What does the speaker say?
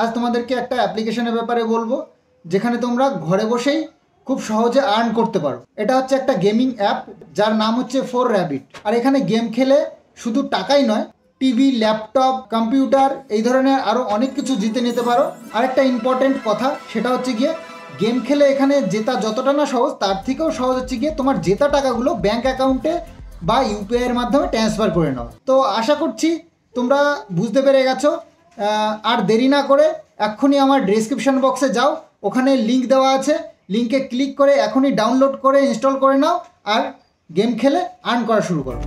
আজ তোমাদেরকে একটা অ্যাপ্লিকেশনের ব্যাপারে বলব, যেখানে তোমরা ঘরে বসেই খুব সহজে আর্ন করতে পারো। এটা হচ্ছে একটা গেমিং অ্যাপ যার নাম হচ্ছে ফোর র্যাবিট আর এখানে গেম খেলে শুধু টাকাই নয় টিভি ল্যাপটপ কম্পিউটার এই ধরনের আরও অনেক কিছু জিতে নিতে পারো। আরেকটা ইম্পর্টেন্ট কথা, সেটা হচ্ছে গিয়ে গেম খেলে এখানে জেতা যতটা না সহজ, তার থেকেও সহজ হচ্ছে গিয়ে তোমার জেতা টাকাগুলো ব্যাংক অ্যাকাউন্টে বা ইউপিআই এর মাধ্যমে ট্রান্সফার করে নাও। তো আশা করছি তোমরা বুঝতে পেরে গেছো আর দেরি না করে এক্ষুনি আমার ডেসক্রিপশন বক্সে যাও। ওখানে লিঙ্ক দেওয়া আছে। লিঙ্কে ক্লিক করে এখনই ডাউনলোড করে ইনস্টল করে নাও আর গেম খেলে আর্ন করা শুরু করো।